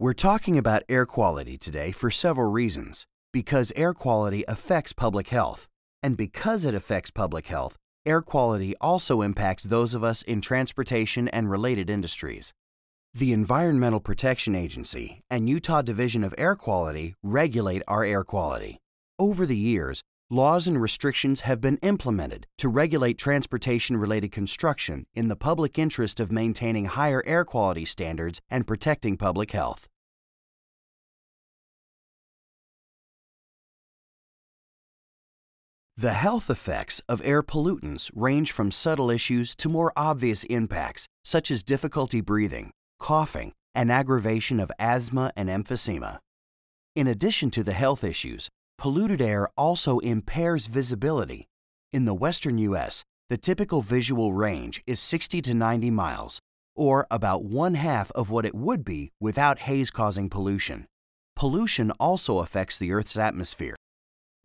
We're talking about air quality today for several reasons. Because air quality affects public health. And because it affects public health, air quality also impacts those of us in transportation and related industries. The Environmental Protection Agency and Utah Division of Air Quality regulate our air quality. Over the years, laws and restrictions have been implemented to regulate transportation related construction in the public interest of maintaining higher air quality standards and protecting public health. The health effects of air pollutants range from subtle issues to more obvious impacts, such as difficulty breathing, coughing, and aggravation of asthma and emphysema. In addition to the health issues, polluted air also impairs visibility. In the western U.S., the typical visual range is 60 to 90 miles, or about one half of what it would be without haze causing pollution. Pollution also affects the Earth's atmosphere.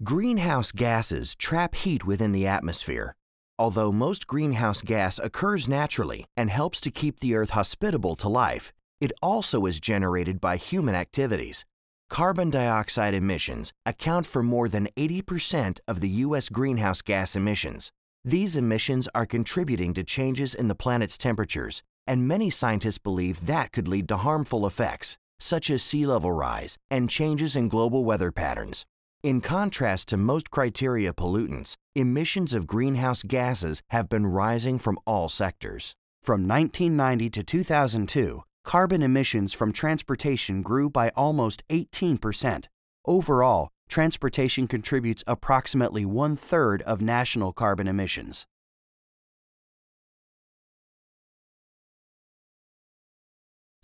Greenhouse gases trap heat within the atmosphere. Although most greenhouse gas occurs naturally and helps to keep the Earth hospitable to life, it also is generated by human activities. Carbon dioxide emissions account for more than 80% of the U.S. greenhouse gas emissions. These emissions are contributing to changes in the planet's temperatures, and many scientists believe that could lead to harmful effects, such as sea level rise and changes in global weather patterns. In contrast to most criteria pollutants, emissions of greenhouse gases have been rising from all sectors. From 1990 to 2002, carbon emissions from transportation grew by almost 18%. Overall, transportation contributes approximately one third of national carbon emissions.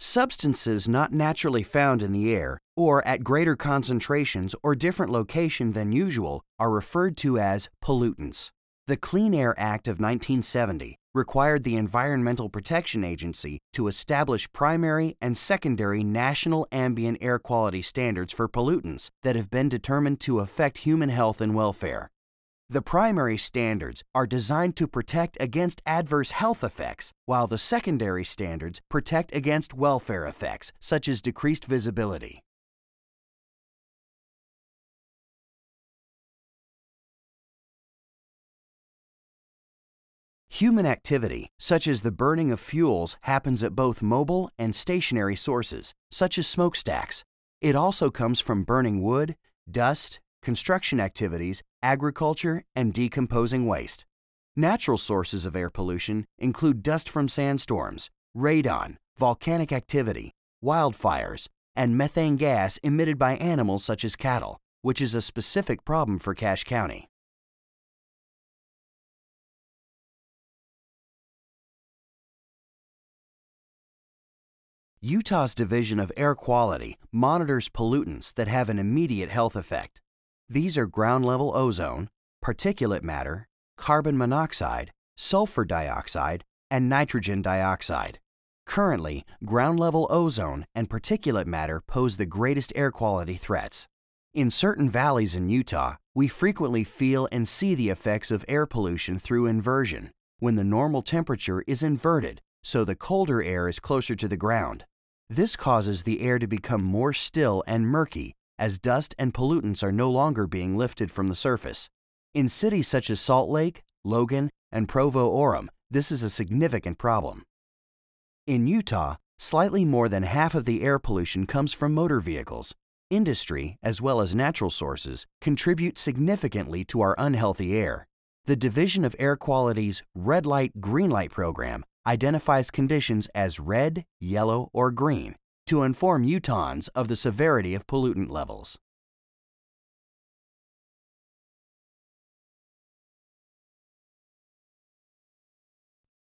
Substances not naturally found in the air or at greater concentrations or different location than usual are referred to as pollutants. The Clean Air Act of 1970 required the Environmental Protection Agency to establish primary and secondary national ambient air quality standards for pollutants that have been determined to affect human health and welfare. The primary standards are designed to protect against adverse health effects, while the secondary standards protect against welfare effects, such as decreased visibility. Human activity, such as the burning of fuels, happens at both mobile and stationary sources, such as smokestacks. It also comes from burning wood, dust, construction activities, agriculture, and decomposing waste. Natural sources of air pollution include dust from sandstorms, radon, volcanic activity, wildfires, and methane gas emitted by animals such as cattle, which is a specific problem for Cache County. Utah's Division of Air Quality monitors pollutants that have an immediate health effect. These are ground level ozone, particulate matter, carbon monoxide, sulfur dioxide, and nitrogen dioxide. Currently, ground level ozone and particulate matter pose the greatest air quality threats. In certain valleys in Utah, we frequently feel and see the effects of air pollution through inversion, when the normal temperature is inverted, so the colder air is closer to the ground. This causes the air to become more still and murky as dust and pollutants are no longer being lifted from the surface. In cities such as Salt Lake, Logan, and Provo Orem, this is a significant problem. In Utah, slightly more than half of the air pollution comes from motor vehicles. Industry, as well as natural sources, contribute significantly to our unhealthy air. The Division of Air Quality's Red Light Green Light program identifies conditions as red, yellow, or green to inform Utahns of the severity of pollutant levels.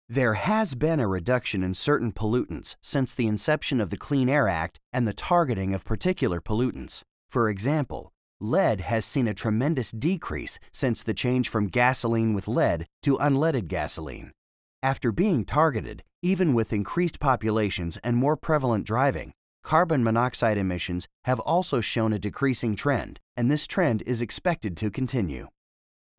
There has been a reduction in certain pollutants since the inception of the Clean Air Act and the targeting of particular pollutants. For example, lead has seen a tremendous decrease since the change from gasoline with lead to unleaded gasoline. After being targeted, even with increased populations and more prevalent driving, carbon monoxide emissions have also shown a decreasing trend, and this trend is expected to continue.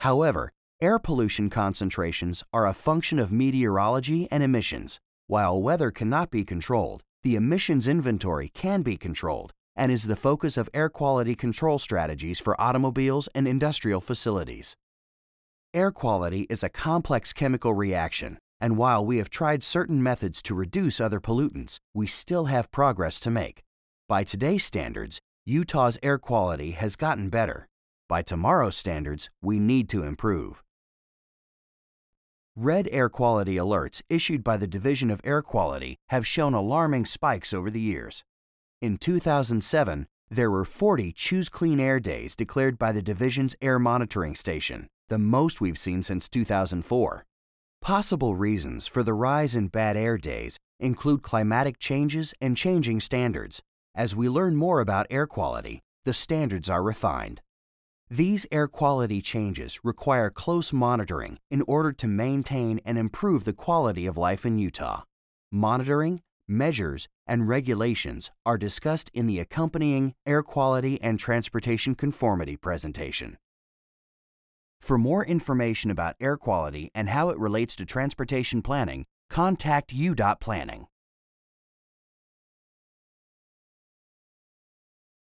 However, air pollution concentrations are a function of meteorology and emissions. While weather cannot be controlled, the emissions inventory can be controlled and is the focus of air quality control strategies for automobiles and industrial facilities. Air quality is a complex chemical reaction, and while we have tried certain methods to reduce other pollutants, we still have progress to make. By today's standards, Utah's air quality has gotten better. By tomorrow's standards, we need to improve. Red air quality alerts issued by the Division of Air Quality have shown alarming spikes over the years. In 2007, there were 40 Choose Clean Air Days declared by the Division's Air Monitoring Station, the most we've seen since 2004. Possible reasons for the rise in bad air days include climatic changes and changing standards. As we learn more about air quality, the standards are refined. These air quality changes require close monitoring in order to maintain and improve the quality of life in Utah. Monitoring, measures, and regulations are discussed in the accompanying Air Quality and Transportation Conformity presentation. For more information about air quality and how it relates to transportation planning, contact UDOT Planning.